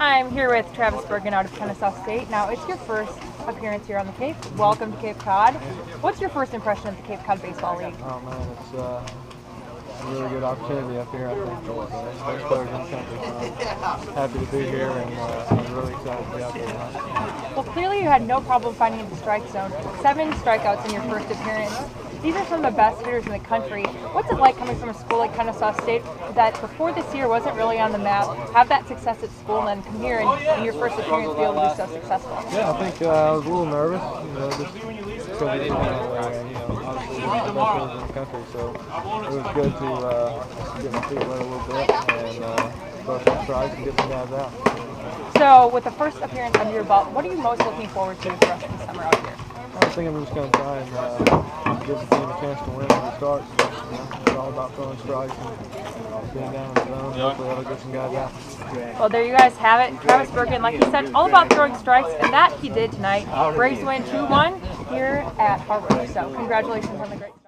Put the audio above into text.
I'm here with Travis Bergen out of Kennesaw State. Now, it's your first appearance here on the Cape. Welcome to Cape Cod. What's your first impression of the Cape Cod Baseball League? Oh man, it's uh, a really good opportunity up here. I think for uh, players in the country. So I'm happy to be here, and uh, I'm really excited to be out there. Well, clearly you had no problem finding the strike zone. Seven strikeouts in your first appearance. These are some of the best hitters in the country. What's it like coming from a school like Kennesaw State that before this year wasn't really on the map, have that success at school, and then come here and in your first appearance be able to be so successful? Yeah, I think uh, I was a little nervous, you know, just it's you know, uh, obviously the in the country. So it was good to uh, get my feet wet a little bit and uh, some and get some guys out. So, with the first appearance under your belt, what are you most looking forward to for the rest of the summer out here? I think I'm just going to try and uh, give the team a chance to win when it starts. You know, it's all about throwing strikes and being down in the zone. Hopefully that'll get some guys out. Well, there you guys have it. Travis Bergen, like he said, all about throwing strikes, and that he did tonight. Braves win 2-1 here at Harwich. So, congratulations on the great.